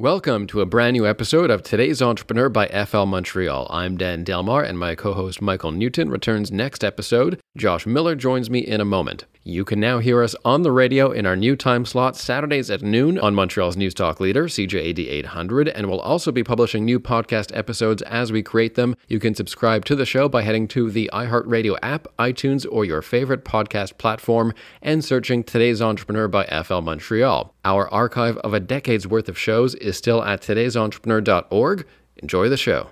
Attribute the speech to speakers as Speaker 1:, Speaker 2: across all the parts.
Speaker 1: Welcome to a brand new episode of Today's Entrepreneur by FL Montreal. I'm Dan Delmar, and my co host Michael Newton returns next episode. Josh Miller joins me in a moment. You can now hear us on the radio in our new time slot, Saturdays at noon on Montreal's News Talk leader, CJAD 800, and we'll also be publishing new podcast episodes as we create them. You can subscribe to the show by heading to the iHeartRadio app, iTunes, or your favorite podcast platform and searching Today's Entrepreneur by FL Montreal. Our archive of a decade's worth of shows is still at today'sentrepreneur.org. Enjoy the show.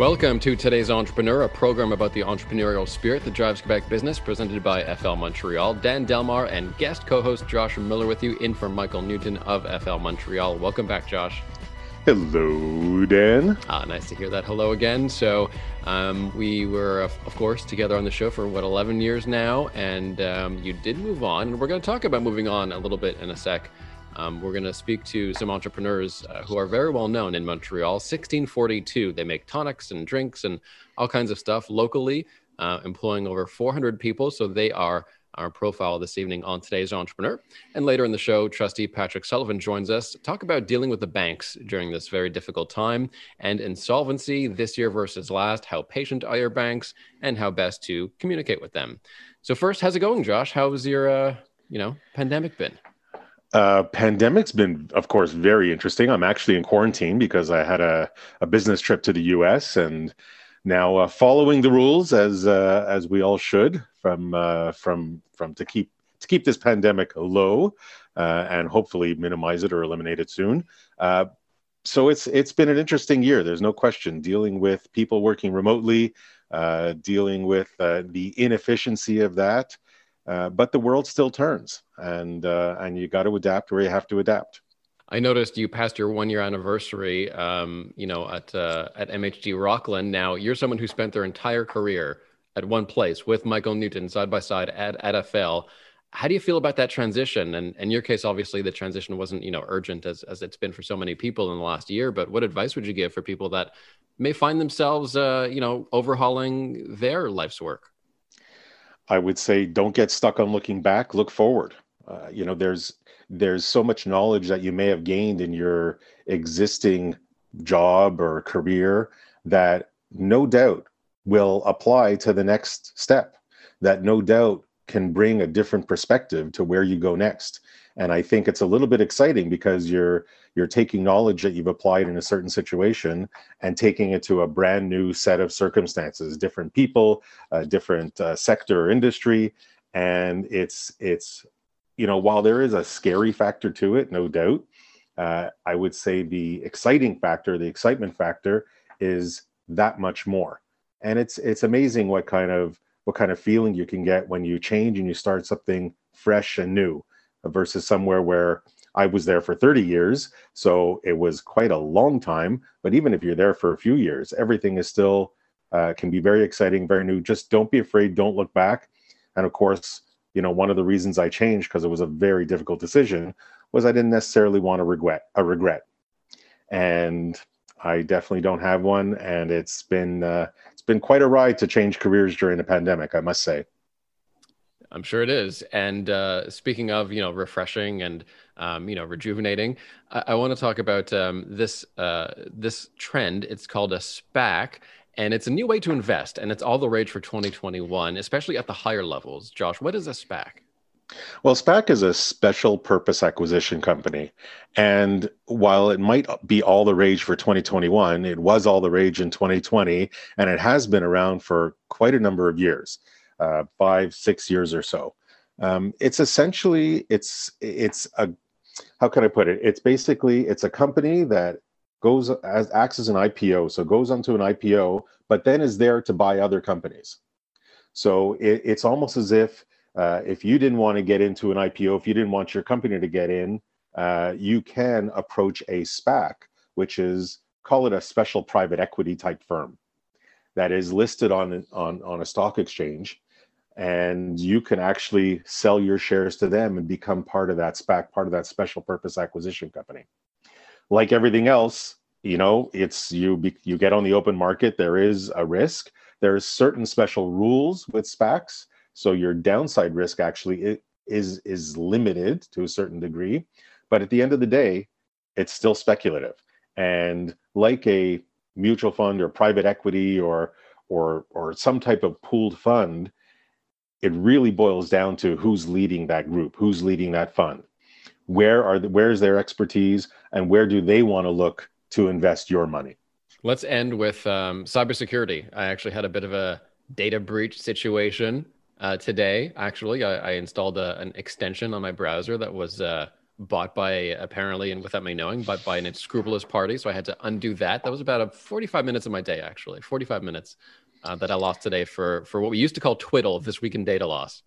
Speaker 1: Welcome to today's Entrepreneur, a program about the entrepreneurial spirit that drives Quebec business, presented by FL Montreal. Dan Delmar and guest co-host Josh Miller with you, in for Michael Newton of FL Montreal. Welcome back, Josh.
Speaker 2: Hello, Dan.
Speaker 1: Ah, nice to hear that. Hello again. So, um, we were, of, of, course, together on the show for what 11 years now, and um, you did move on. And we're going to talk about moving on a little bit in a sec. Um, we're going to speak to some entrepreneurs uh, who are very well known in Montreal. 1642, they make tonics and drinks and all kinds of stuff locally, uh, employing over 400 people. So they are our profile this evening on today's entrepreneur. And later in the show, trustee Patrick Sullivan joins us to talk about dealing with the banks during this very difficult time and insolvency this year versus last. How patient are your banks and how best to communicate with them. So first, how's it going, Josh? How's your, uh, you know, pandemic been?
Speaker 2: Uh, pandemic's been, of course, very interesting. I'm actually in quarantine because I had a, a business trip to the U.S. and now uh, following the rules as uh, as we all should from uh, from from to keep to keep this pandemic low uh, and hopefully minimize it or eliminate it soon. Uh, so it's it's been an interesting year. There's no question dealing with people working remotely, dealing with the inefficiency of that. Uh, but the world still turns, and uh, and you got to adapt where you have to adapt.
Speaker 1: I noticed you passed your one year anniversary, um, you know, at uh, at MHG Rockland. Now you're someone who spent their entire career at one place with Michael Newton side by side at, at FL. How do you feel about that transition? And in your case, obviously, the transition wasn't you know urgent as as it's been for so many people in the last year. But what advice would you give for people that may find themselves, uh, you know, overhauling their life's work?
Speaker 2: I would say don't get stuck on looking back. Look forward. Uh, you know, there's there's so much knowledge that you may have gained in your existing job or career that no doubt will apply to the next step. That no doubt can bring a different perspective to where you go next and i think it's a little bit exciting because you're you're taking knowledge that you've applied in a certain situation and taking it to a brand new set of circumstances different people different uh, sector or industry. And it's it's you know while there is a scary factor to it no doubt uh, i would say the exciting factor the excitement factor is that much more. And it's it's amazing what kind of what kind of feeling you can get when you change and you start something fresh and new versus somewhere where I was there for 30 years. So it was quite a long time. But even if you're there for a few years, everything is still uh, can be very exciting, very new. Just don't be afraid. Don't look back. And of course, you know, one of the reasons I changed because it was a very difficult decision was I didn't necessarily want to regret a regret. And I definitely don't have one. And it's been uh, it's been quite a ride to change careers during the pandemic, I must say.
Speaker 1: I'm sure it is. And uh, speaking of, you know, refreshing and um, you know, rejuvenating, I, I want to talk about um, this uh, this trend. It's called a SPAC, and it's a new way to invest, and it's all the rage for 2021, especially at the higher levels. Josh, what is a SPAC?
Speaker 2: Well, SPAC is a special purpose acquisition company. And while it might be all the rage for 2021, it was all the rage in 2020, and it has been around for quite a number of years uh, five, six years or so. Um, it's essentially it's it's a how can I put it? It's basically it's a company that goes as acts as an IPO, so goes onto an IPO, but then is there to buy other companies. So it, it's almost as if uh, if you didn't want to get into an IPO, if you didn't want your company to get in, uh, you can approach a SPAC, which is call it a special private equity type firm that is listed on on on a stock exchange and you can actually sell your shares to them and become part of that SPAC, part of that special purpose acquisition company. Like everything else, you know, it's you you get on the open market. There is a risk. There's certain special rules with SPACs, so your downside risk actually is is limited to a certain degree. But at the end of the day, it's still speculative. And like a mutual fund or private equity or or or some type of pooled fund, it really boils down to who's leading that group, who's leading that fund. Where are the, where's their expertise and where do they want to look to invest your money?
Speaker 1: Let's end with um, cybersecurity. I actually had a bit of a data breach situation uh, today. Actually, I, I installed a, an extension on my browser that was uh, bought by apparently and without me knowing, but by an unscrupulous party. So I had to undo that. That was about a 45 minutes of my day, actually, 45 minutes uh, that I lost today for for what we used to call twiddle this week in data loss.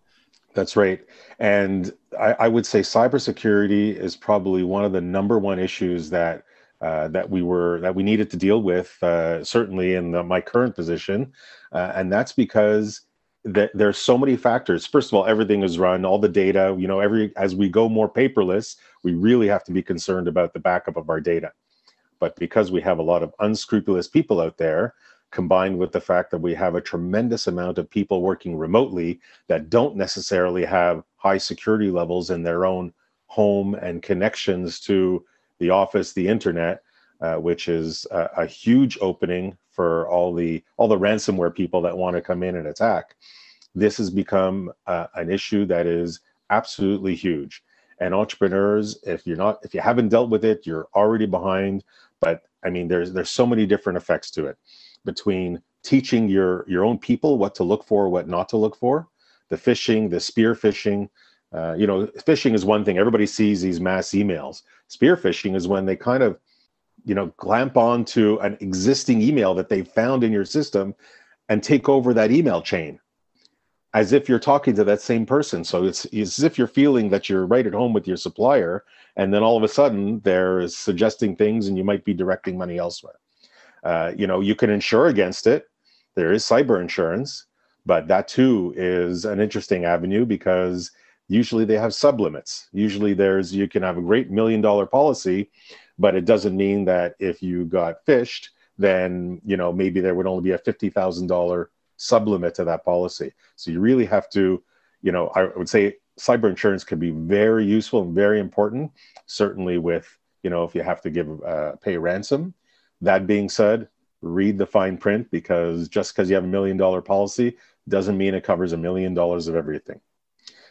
Speaker 2: That's right. And I, I, would say cybersecurity is probably one of the number one issues that uh, that we were that we needed to deal with, uh, certainly in the, my current position, uh, and that's because there's so many factors. First of all, everything is run, all the data. You know, every as we go more paperless, we really have to be concerned about the backup of our data. But because we have a lot of unscrupulous people out there, combined with the fact that we have a tremendous amount of people working remotely that don't necessarily have high security levels in their own home and connections to the office, the internet, uh, which is a, a, huge opening for all the all the ransomware people that want to come in and attack. This has become uh, an issue that is absolutely huge. And entrepreneurs, if you're not, if you haven't dealt with it, you're already behind. But I mean, there's there's so many different effects to it between teaching your your own people what to look for, what not to look for, the phishing, the spear phishing. Uh, you know, phishing is one thing. Everybody sees these mass emails. Spear phishing is when they kind of, you know, clamp onto an existing email that they found in your system and take over that email chain as if you're talking to that same person. So it's, it's as if you're feeling that you're right at home with your supplier, and then all of a sudden they're suggesting things, and you might be directing money elsewhere. Uh, you know, you can insure against it. There is cyber insurance, but that too is an interesting avenue because usually they have sublimits. Usually there's you can have a great million dollar policy, but it doesn't mean that if you got phished, then you know maybe there would only be a fifty thousand dollar sublimit to that policy. So you really have to, you know, I would say cyber insurance can be very useful and very important. Certainly with you know if you have to give uh, pay ransom that being said, read the fine print because just because you have a million dollar policy doesn't mean it covers a million dollars of everything.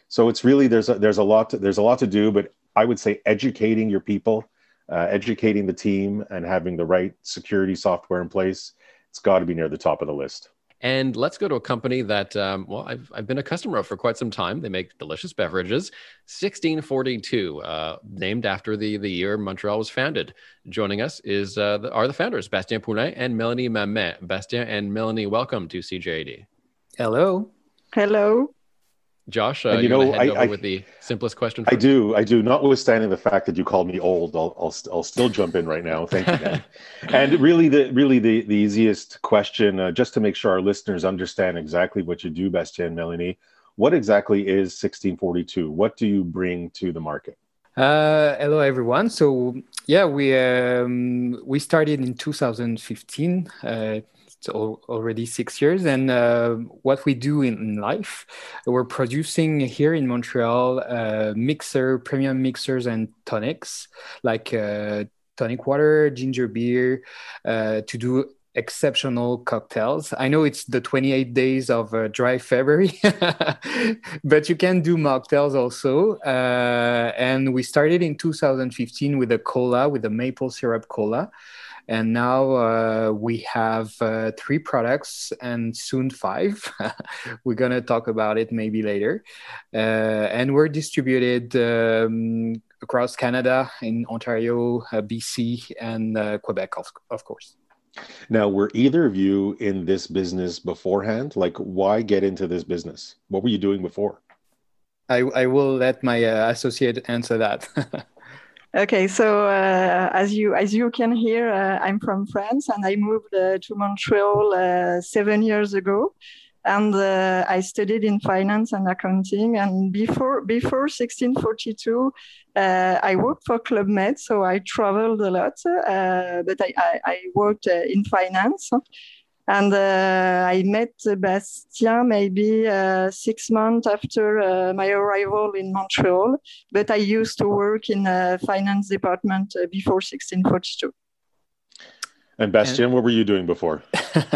Speaker 2: So it's really there's a, there's a lot to, there's a lot to do, but I would say educating your people, uh, educating the team, and having the right security software in place. It's got to be near the top of the list.
Speaker 1: And let's go to a company that, um, well, I've, I've been a customer of for quite some time. They make delicious beverages. 1642, uh, named after the, the year Montreal was founded. Joining us is uh, the, are the founders, Bastien Poulain and Melanie Mamet. Bastien and Melanie, welcome to CJAD.
Speaker 3: Hello.
Speaker 4: Hello.
Speaker 1: Josh, uh, you know, I, I, with the simplest question.
Speaker 2: I do, I do. Notwithstanding the fact that you called me old, I'll, I'll, I'll still jump in right now. Thank you, man. and really, the really the, the easiest question, uh, just to make sure our listeners understand exactly what you do, Bastien Melanie. What exactly is 1642? What do you bring to the market?
Speaker 3: Uh, hello, everyone. So yeah, we um, we started in 2015 it's already six years. And uh, what we do in, in, life, we're producing here in Montreal uh, mixer, premium mixers and tonics, like uh, tonic water, ginger beer, uh, to do exceptional cocktails. I know it's the 28 days of uh, dry February, but you can do mocktails also. Uh, and we started in 2015 with a cola, with a maple syrup cola. And now uh, we have uh, three products and soon five. we're going to talk about it maybe later. Uh, and we're distributed um, across Canada, in Ontario, uh, BC, and uh, Quebec, of, of course.
Speaker 2: Now, were either of you in this business beforehand? Like, why get into this business? What were you doing before?
Speaker 3: I, I will let my uh, associate answer that.
Speaker 4: Okay, so uh, as you as you can hear, uh, I'm from France and I moved uh, to Montreal uh, seven years ago. and uh, I studied in finance and accounting. And before before 1642, uh, I worked for Club Med, so I traveled a lot, but I, I, I worked in finance. And uh, I met Bastien maybe uh, six months after my arrival in Montreal, but I used to work in a finance department before 1642.
Speaker 2: And Bastien, and, what were you doing before?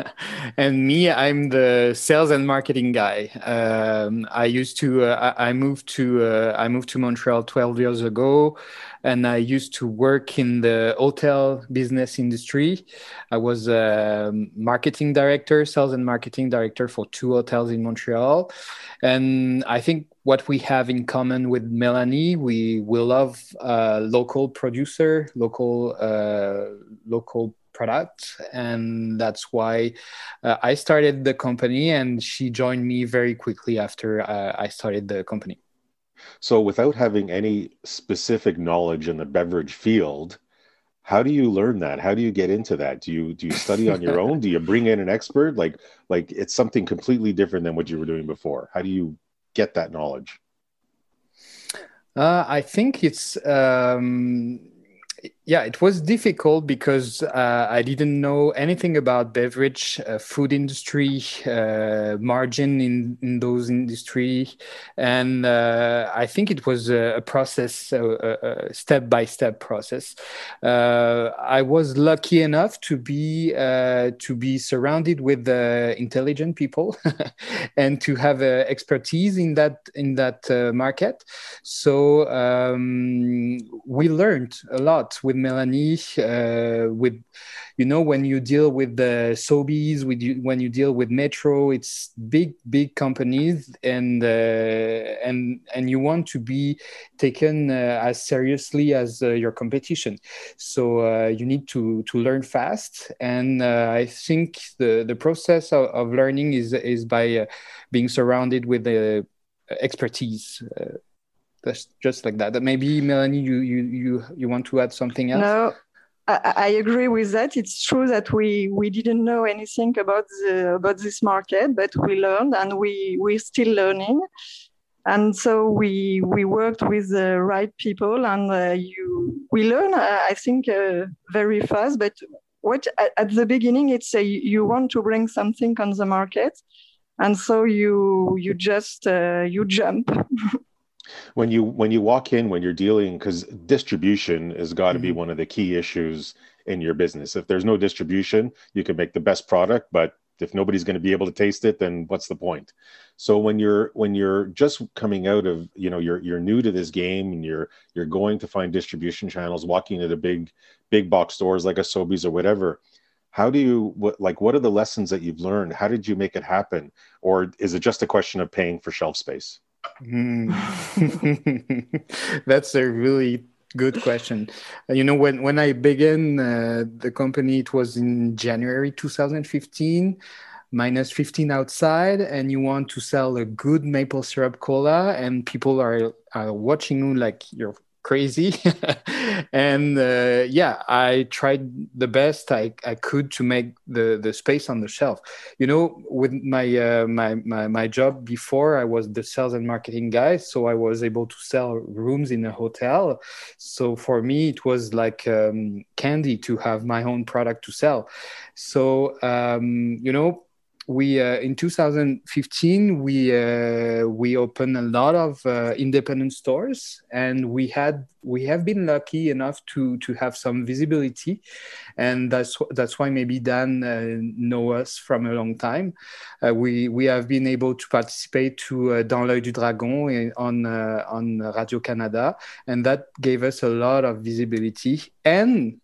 Speaker 3: and me, I'm the sales and marketing guy. Um, I used to. Uh, I moved to. Uh, I moved to Montreal 12 years ago, and I used to work in the hotel business industry. I was a marketing director, sales and marketing director for two hotels in Montreal, and I think what we have in common with Melanie, we we love uh, local producer, local uh, local product and that's why uh, i started the company and she joined me very quickly after uh, i started the company.
Speaker 2: So without having any specific knowledge in the beverage field how do you learn that? How do you get into that? Do you do you study on your own? Do you bring in an expert? Like like it's something completely different than what you were doing before. How do you get that knowledge?
Speaker 3: Uh, i think it's um, yeah, it was difficult because uh, I didn't know anything about beverage, uh, food industry, uh, margin in, in those industry, and uh, I think it was a, a process, a, step by step process. Uh, I was lucky enough to be uh, to be surrounded with intelligent people and to have expertise in that in that market. So um, we learned a lot with Melanie, uh, with you know when you deal with the Sobeys, with you, when you deal with Metro, it's big big companies, and uh, and and you want to be taken uh, as seriously as uh, your competition. So uh, you need to to learn fast, and I think the the process of, of learning is is by being surrounded with the expertise that's just like that. That maybe Melanie, you you you you want to add something else?
Speaker 4: No. I, I agree with that. It's true that we, we didn't know anything about the about this market, but we learned and we we're still learning and so we we worked with the right people and uh, you we learn uh, i think uh, very fast but what at, at the beginning it's a, you want to bring something on the market and so you you just uh, you jump
Speaker 2: when you when you walk in when you're dealing because distribution has got to mm-hmm. be one of the key issues in your business. If there's no distribution you can make the best product but if nobody's going to be able to taste it then what's the point? So when you're when you're just coming out of you know you're you're new to this game and you're you're going to find distribution channels walking into big big box stores like a Sobeys or whatever how do you what like what are the lessons that you've learned? How did you make it happen? Or is it just a question of paying for shelf space
Speaker 3: Mm. That's a really good question. You know, when when I began uh, the company, it was in January 2015, minus 15 outside, and you want to sell a good maple syrup cola, and people are, are watching you like you're crazy. and uh, yeah, I tried the best I, I could to make the, the space on the shelf. You know, with my, uh, my, my, my job before, I was the sales and marketing guy. So I was able to sell rooms in a hotel. So for me, it was like um, candy to have my own product to sell. So, um, you know, we uh, in 2015 we uh, we opened a lot of uh, independent stores and we had we have been lucky enough to to have some visibility and that's that's why maybe Dan uh, know us from a long time. Uh, we we have been able to participate to uh, Dans l'œil du dragon on on Radio Canada and that gave us a lot of visibility. And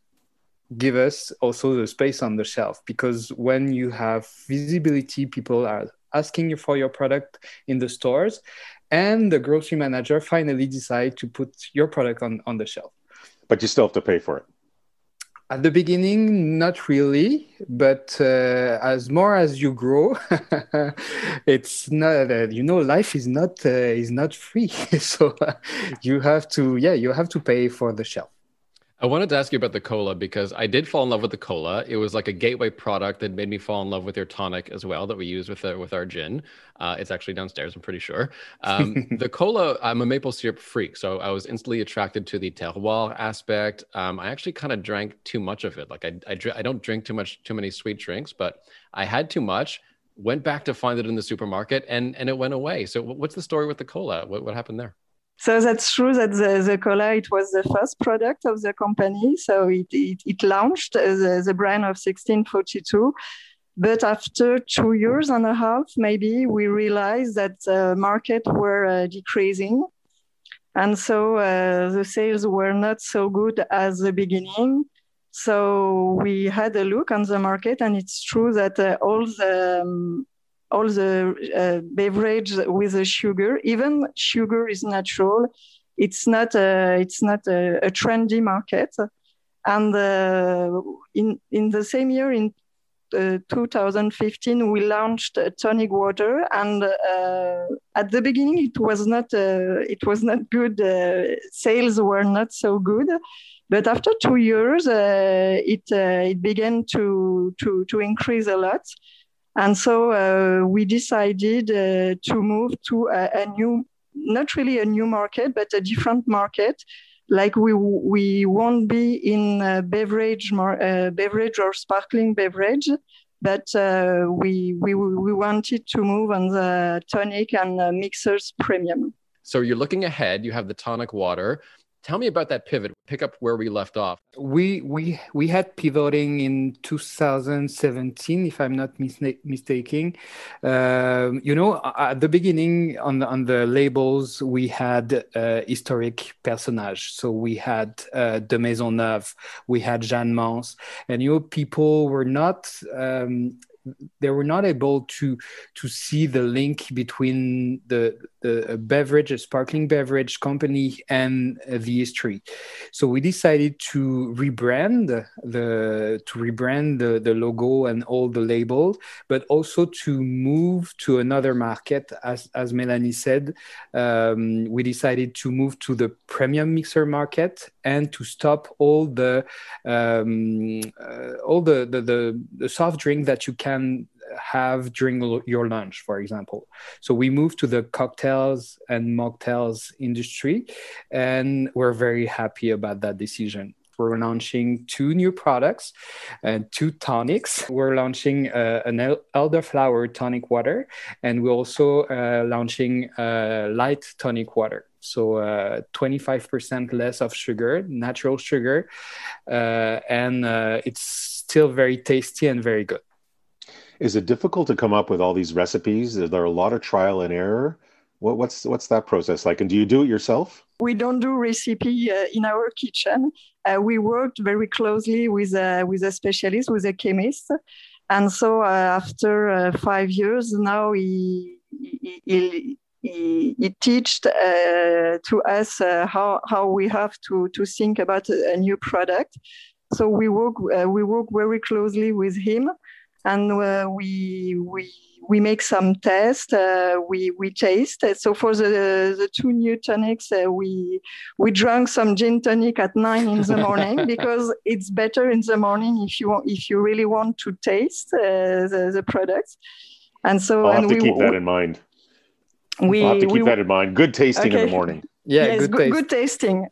Speaker 3: give us also the space on the shelf because when you have visibility people are asking you for your product in the stores and the grocery manager finally decide to put your product on, on the shelf.
Speaker 2: But you still have to pay for it.
Speaker 3: At the beginning not really but uh, as more as you grow it's not uh, you know life is not uh, is not free. So you have to yeah you have to pay for the shelf
Speaker 1: I wanted to ask you about the cola because I did fall in love with the cola. It was like a gateway product that made me fall in love with your tonic as well that we use with the, with our gin. Uh, it's actually downstairs, I'm pretty sure. Um, the cola, I'm a maple syrup freak, so I was instantly attracted to the terroir aspect. Um, I actually kind of drank too much of it. Like I, I, I don't drink too much, too many sweet drinks, but I had too much. Went back to find it in the supermarket, and and it went away. So, what's the story with the cola? What what happened there?
Speaker 4: So that's true that the, the cola, it was the first product of the company. So it, it, it launched the, the brand of 1642. But after two years and a half, maybe we realized that the market were uh, decreasing. And so uh, the sales were not so good as the beginning. So we had a look on the market, and it's true that uh, all the um, all the uh, beverage with the sugar. Even sugar is natural. It's not a, it's not a, a trendy market. And uh, in in the same year, in uh, 2015, we launched tonic water, and uh, at the beginning, it was not uh, it was not good. Uh, sales were not so good. But after two years, it it began to to to increase a lot. And so uh, we decided uh, to move to a, a, new, not really a new market, but a different market. Like we we won't be in beverage, uh, beverage or sparkling beverage, but uh, we, we we wanted to move on the tonic and mixers premium.
Speaker 1: So you're looking ahead. You have the tonic water. Tell me about that pivot. Pick up where we left off.
Speaker 3: We we we had pivoting in 2017, if I'm not mis- mistaken. Um, you know, at the beginning on the, on the labels we had uh, historic personage. So we had uh, de Maisonneuve, we had Jeanne Mance, and you know people were not um, they were not able to to see the link between the the beverage, a sparkling beverage company, and the history. So we decided to rebrand the to rebrand the, the logo and all the label, but also to move to another market. As as Melanie said, um, we decided to move to the premium mixer market and to stop all the um, uh, all the, the, the the soft drink that you can have during your lunch, for example. So we moved to the cocktails and mocktails industry, and we're very happy about that decision. We're launching two new products and two tonics. We're launching uh, an elderflower tonic water, and we're also uh, launching uh, light tonic water. So uh, 25% less of sugar, natural sugar, uh, and uh, it's still very tasty and very good.
Speaker 2: Is it difficult to come up with all these recipes? Is there a lot of trial and error? What, what's what's that process like? And do you do it yourself?
Speaker 4: We don't do recipe uh, in our kitchen. Uh, we worked very closely with a, with a specialist, with a chemist, and so uh, after uh, five years now, he he, he, he, he taught uh, to us uh, how how we have to to think about a, new product. So we work we work very closely with him and uh, we we we make some tests. Uh, we we taste. So for the the two new tonics, uh, we we drank some gin tonic at nine in the morning because it's better in the morning if you want, if you really want to taste uh, the the products. And so
Speaker 2: I'll have
Speaker 4: and
Speaker 2: to
Speaker 4: we,
Speaker 2: keep that in mind.
Speaker 4: We
Speaker 2: I'll have to keep
Speaker 4: we,
Speaker 2: that in mind. Good tasting
Speaker 4: okay.
Speaker 2: in the morning.
Speaker 3: Yeah,
Speaker 4: yes,
Speaker 3: good,
Speaker 4: good,
Speaker 3: taste.
Speaker 4: good tasting.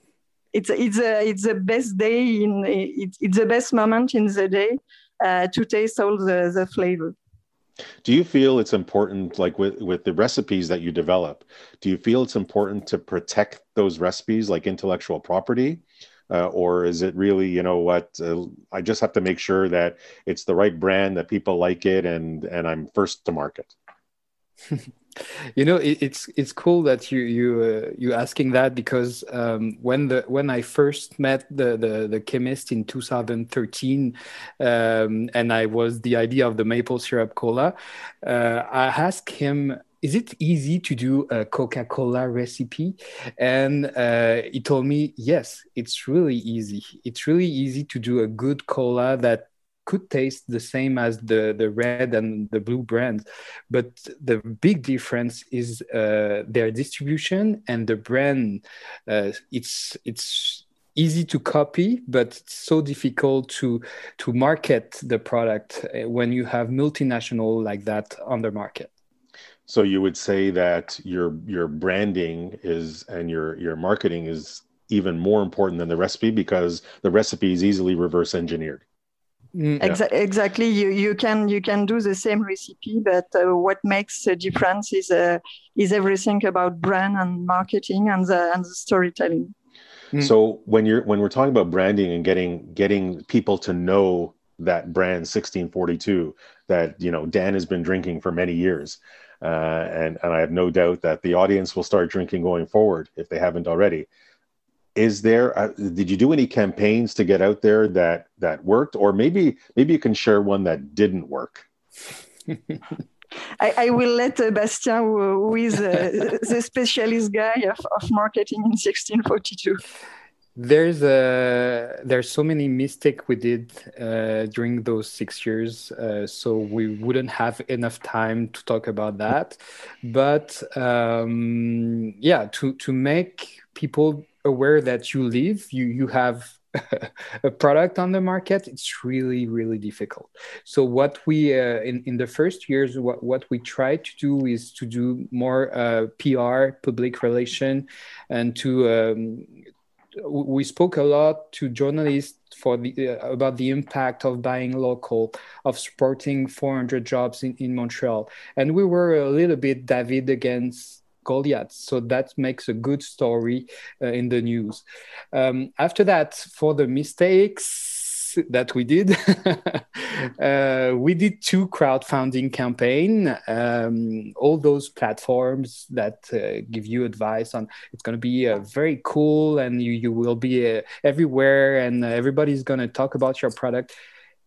Speaker 4: It's it's a it's the best day in it's it's the best moment in the day uh, to taste all the, the flavor.
Speaker 2: Do you feel it's important, like with, with the recipes that you develop, do you feel it's important to protect those recipes like intellectual property? Uh, or is it really, you know what, uh, I just have to make sure that it's the right brand, that people like it, and, and I'm first to market?
Speaker 3: You know it, it's it's cool that you you uh, you asking that because um, when the when I first met the the, the chemist in 2013 um, and I was the idea of the maple syrup cola uh, I asked him is it easy to do a coca-cola recipe? And uh, he told me yes it's really easy. It's really easy to do a good cola that could taste the same as the the red and the blue brands but the big difference is uh, their distribution and the brand uh, it's it's easy to copy, but it's so difficult to to market the product uh, when you have multinational like that on the market.
Speaker 2: So you would say that your your branding is and your your marketing is even more important than the recipe because the recipe is easily reverse engineered.
Speaker 4: Mm. Exa- exactly. You you can you can do the same recipe, but uh, what makes a difference is uh, is everything about brand and marketing and the and the storytelling.
Speaker 2: Mm. So when you're when we're talking about branding and getting getting people to know that brand 1642 that you know Dan has been drinking for many years, uh, and and I have no doubt that the audience will start drinking going forward if they haven't already is there uh, did you do any campaigns to get out there that that worked or maybe maybe you can share one that didn't work
Speaker 4: I, I, will let uh, Bastien, who is uh, the specialist guy of, of marketing in 1642.
Speaker 3: There's a there's so many mistakes we did uh, during those six years, uh, so we wouldn't have enough time to talk about that. But um, yeah, to to make people aware that you live, you you have a product on the market it's really really difficult. So what we uh, in, in the first years what, what we try to do is to do more uh, pr public relation and to um, we spoke a lot to journalists for the uh, about the impact of buying local of supporting 400 jobs in, in montreal. And we were a little bit david against Goliath. So that makes a good story uh, in the news. Um, after that, for the mistakes that we did, uh, we did two crowdfunding campaign. Um, all those platforms that uh, give you advice on it's going to be uh, very cool and you, you will be uh, everywhere and everybody's going to talk about your product.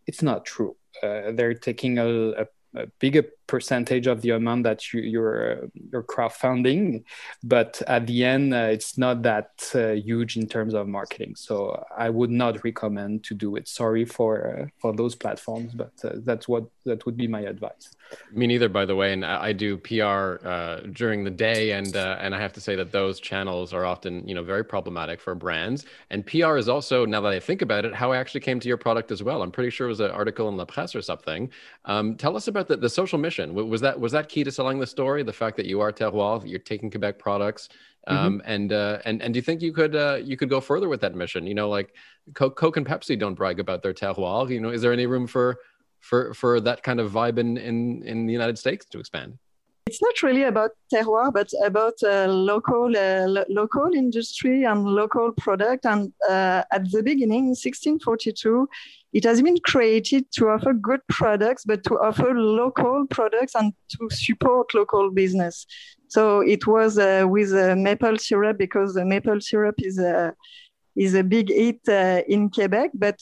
Speaker 3: It's not true. Uh, they're taking a, a a bigger percentage of the amount that you, you're you're crowdfunding, but at the end, uh, it's not that uh, huge in terms of marketing. So I would not recommend to do it. Sorry for uh, for those platforms, but uh, that's what that would be my advice.
Speaker 1: Me neither, by the way. And I do PR uh, during the day, and uh, and I have to say that those channels are often you know very problematic for brands. And PR is also now that I think about it, how I actually came to your product as well. I'm pretty sure it was an article in La Presse or something. Um, tell us about the, the social mission. Was that was that key to selling the story? The fact that you are terroir, that you're taking Quebec products. Mm-hmm. Um, and uh, and and do you think you could uh, you could go further with that mission? You know, like Coke, Coke and Pepsi don't brag about their terroir. You know, is there any room for for for that kind of vibe in in, in the United States to expand?
Speaker 4: It's not really about terroir, but about uh, local uh, lo- local industry and local product. And uh, at the beginning, 1642, it has been created to offer good products, but to offer local products and to support local business. So it was uh, with uh, maple syrup because the maple syrup is a is a big hit uh, in Quebec, but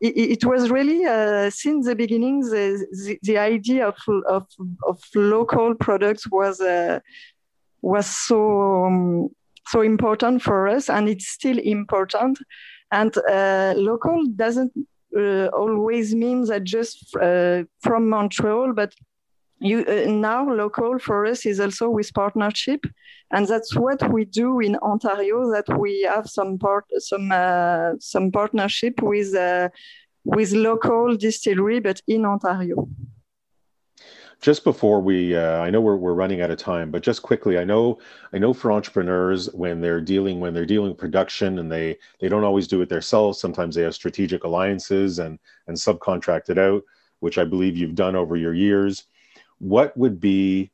Speaker 4: it, was really uh, since the beginning the, the, the, idea of, of, of local products was uh, was so um, so important for us and it's still important and uh, local doesn't uh, always means that just uh, from Montreal but you uh, now local for us is also with partnership. And that's what we do in ontario that we have some part some uh, some partnership with uh, with local distillery but in ontario
Speaker 2: just before we uh, i know we're, we're running out of time but just quickly i know i know for entrepreneurs when they're dealing when they're dealing production and they they don't always do it themselves sometimes they have strategic alliances and and subcontract it out which i believe you've done over your years what would be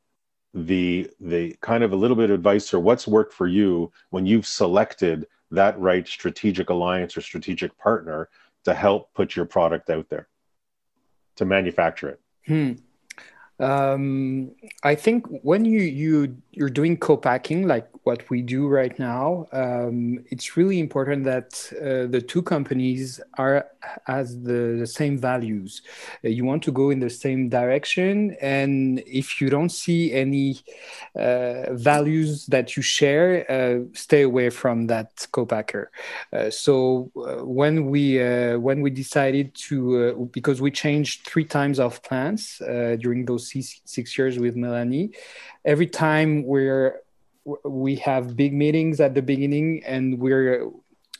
Speaker 2: the the kind of a little bit of advice or what's worked for you when you've selected that right strategic alliance or strategic partner to help put your product out there to manufacture it
Speaker 3: hmm. Um, i think when you you you're doing co-packing like what we do right now, um, it's really important that uh, the two companies are as the, the same values. Uh, you want to go in the same direction, and if you don't see any uh, values that you share, uh, stay away from that co-packer. Uh, so uh, when we when we decided to because we changed three times of plants during those six years with Melanie, every time we're we have big meetings at the beginning and we're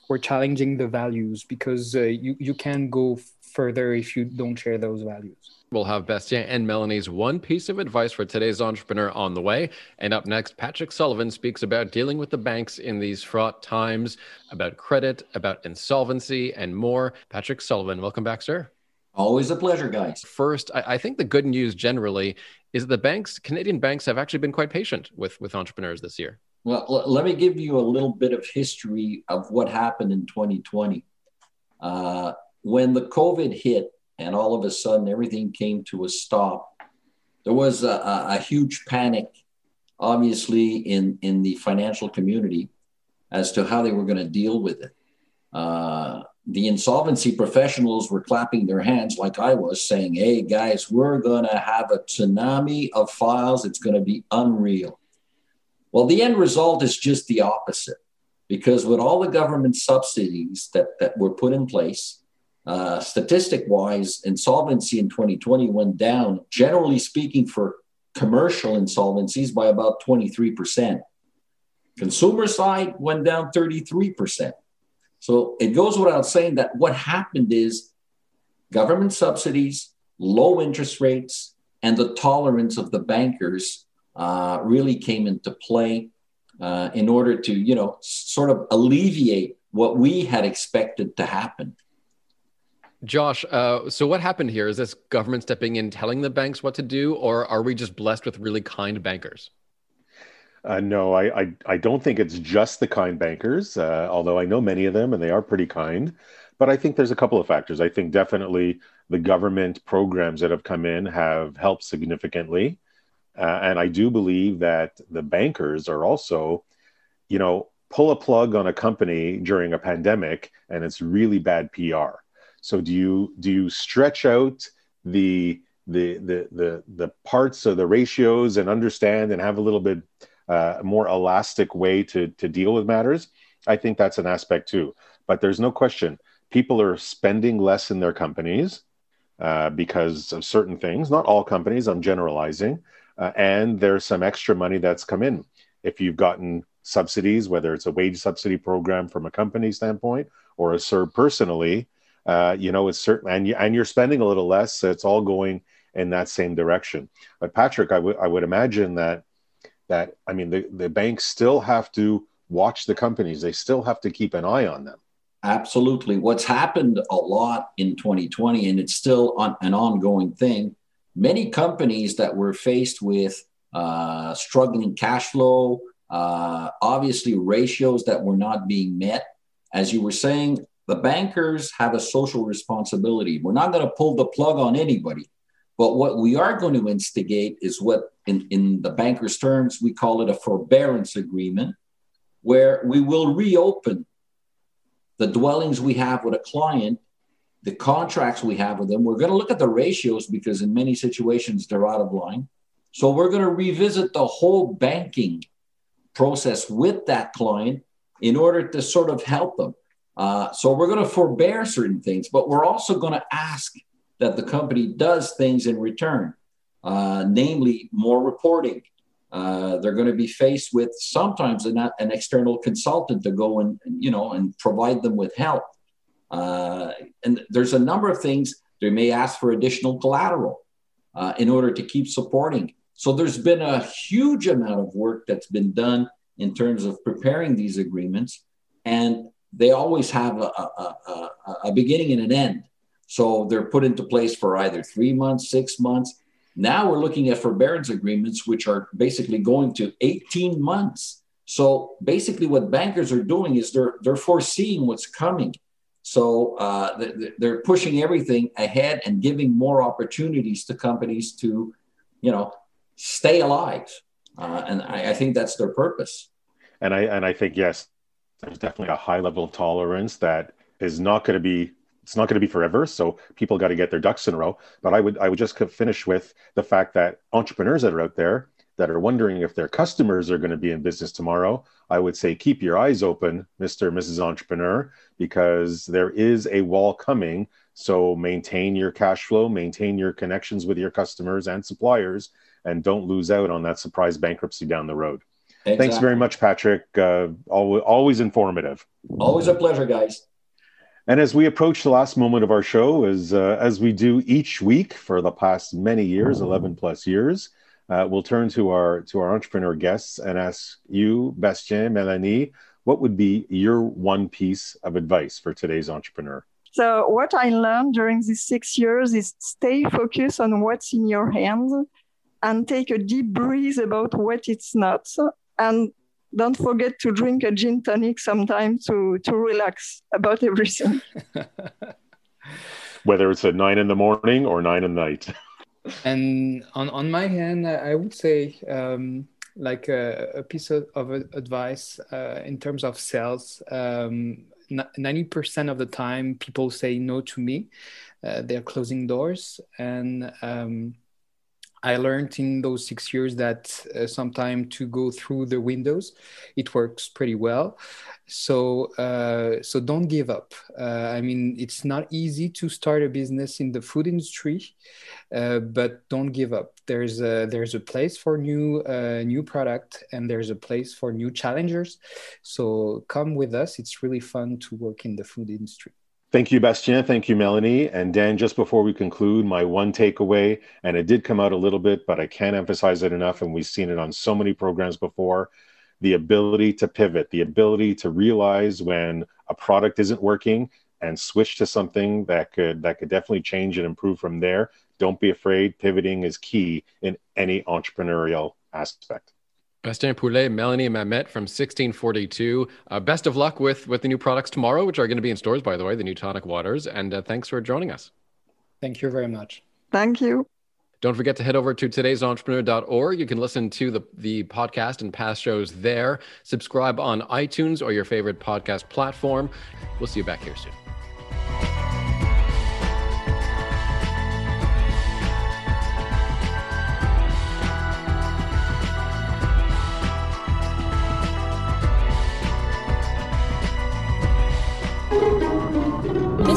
Speaker 3: we're challenging the values because uh, you you can go further if you don't share those values.
Speaker 1: We'll have Bastien and Melanie's one piece of advice for today's entrepreneur on the way. And up next, Patrick Sullivan speaks about dealing with the banks in these fraught times, about credit, about insolvency, and more. Patrick Sullivan, welcome back, sir.
Speaker 5: Always a pleasure, guys.
Speaker 1: First, I, I think the good news generally is that the banks, Canadian banks, have actually been quite patient with, with entrepreneurs this year.
Speaker 5: Well, l- let me give you a little bit of history of what happened in 2020. Uh, when the COVID hit, and all of a sudden everything came to a stop, there was a, a, a huge panic, obviously, in, in the financial community as to how they were going to deal with it. Uh, the insolvency professionals were clapping their hands like I was, saying, Hey, guys, we're going to have a tsunami of files. It's going to be unreal. Well, the end result is just the opposite because with all the government subsidies that, that were put in place, uh, statistic wise, insolvency in 2020 went down, generally speaking, for commercial insolvencies by about 23%. Consumer side went down 33%. So it goes without saying that what happened is government subsidies, low interest rates, and the tolerance of the bankers uh, really came into play uh, in order to, you know, sort of alleviate what we had expected to happen.
Speaker 1: Josh, uh, so what happened here? Is this government stepping in, telling the banks what to do, or are we just blessed with really kind bankers?
Speaker 2: Uh, no, I, I, I don't think it's just the kind bankers, uh, although I know many of them and they are pretty kind. But I think there's a couple of factors. I think definitely the government programs that have come in have helped significantly. Uh, and I do believe that the bankers are also, you know, pull a plug on a company during a pandemic and it's really bad PR. So do you do you stretch out the the the the the parts of the ratios and understand and have a little bit uh, more elastic way to to deal with matters? I think that's an aspect too. But there's no question people are spending less in their companies uh, because of certain things. Not all companies. I'm generalizing. Uh, and there's some extra money that's come in. If you've gotten subsidies, whether it's a wage subsidy program from a company standpoint or a CERB personally, uh, you know, it's certain, and you, and you're spending a little less. So it's all going in that same direction. But Patrick, I would imagine that that I mean the the banks still have to watch the companies. They still have to keep an eye on them.
Speaker 5: Absolutely. What's happened a lot in 2020, and it's still on, an ongoing thing. Many companies that were faced with uh, struggling cash flow, uh, obviously ratios that were not being met. As you were saying, the bankers have a social responsibility. We're not going to pull the plug on anybody. But what we are going to instigate is what, in, in the banker's terms, we call it a forbearance agreement, where we will reopen the dwellings we have with a client, the contracts we have with them. We're going to look at the ratios because in many situations they're out of line. So we're going to revisit the whole banking process with that client in order to sort of help them. Uh, so we're going to forbear certain things, but we're also going to ask that the company does things in return, uh, namely more reporting. Uh, they're going to be faced with sometimes an, an, external consultant to go and you know and provide them with help. Uh, and there's a number of things they may ask for additional collateral uh, in order to keep supporting. So there's been a huge amount of work that's been done in terms of preparing these agreements, and they always have a, a, a, a beginning and an end. So they're put into place for either three months, six months. Now we're looking at forbearance agreements, which are basically going to 18 months. So basically, what bankers are doing is they're they're foreseeing what's coming. So uh, they're pushing everything ahead and giving more opportunities to companies to, you know, stay alive. Uh, and I, I think that's their purpose.
Speaker 2: And I and I think yes, there's definitely a high level of tolerance that is not going to be it's not going to be forever so people got to get their ducks in a row but i would i would just finish with the fact that entrepreneurs that are out there that are wondering if their customers are going to be in business tomorrow i would say keep your eyes open mr and mrs entrepreneur because there is a wall coming so maintain your cash flow maintain your connections with your customers and suppliers and don't lose out on that surprise bankruptcy down the road Exactly. Thanks very much, Patrick. Uh, always, always informative.
Speaker 5: Always a pleasure, guys.
Speaker 2: And as we approach the last moment of our show, as uh, as we do each week for the past many years, eleven plus years, uh, we'll turn to our to our entrepreneur guests and ask you, Bastien, Melanie, what would be your one piece of advice for today's entrepreneur?
Speaker 4: So, what I learned during these six years is stay focused on what's in your hands and take a deep breath about what it's not. And don't forget to drink a gin tonic sometime to, to relax about everything.
Speaker 2: Whether it's at nine in the morning or nine at night.
Speaker 3: and on, on my hand, I would say, um, like a, a, piece of, of advice uh, in terms of sales. Um, 90% of the time people say no to me uh, they're closing doors and um, i learned in those six years that uh, sometimes to go through the windows it works pretty well. So uh, so don't give up. Uh, i mean it's not easy to start a business in the food industry uh, but don't give up. There's a there's a place for new uh, new product and there's a place for new challengers. So come with us. It's really fun to work in the food industry
Speaker 2: Thank you, Bastien. Thank you, Melanie. And Dan, just before we conclude, my one takeaway, and it did come out a little bit, but I can't emphasize it enough, and we've seen it on so many programs before the ability to pivot, the ability to realize when a product isn't working and switch to something that could that could definitely change and improve from there. Don't be afraid. Pivoting is key in any entrepreneurial aspect.
Speaker 1: Bastien Poulain, Melanie Mamet from 1642. Uh, best of luck with with the new products tomorrow, which are going to be in stores, by the way, the new tonic waters. And uh, thanks for joining us.
Speaker 3: Thank you very much.
Speaker 4: Thank you.
Speaker 1: Don't forget to head over to today'sentrepreneur.org. You can listen to the, the podcast and past shows there. Subscribe on iTunes or your favorite podcast platform. We'll see you back here soon.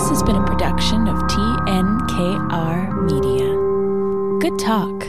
Speaker 6: This has been a production of TNKR Media. Good talk.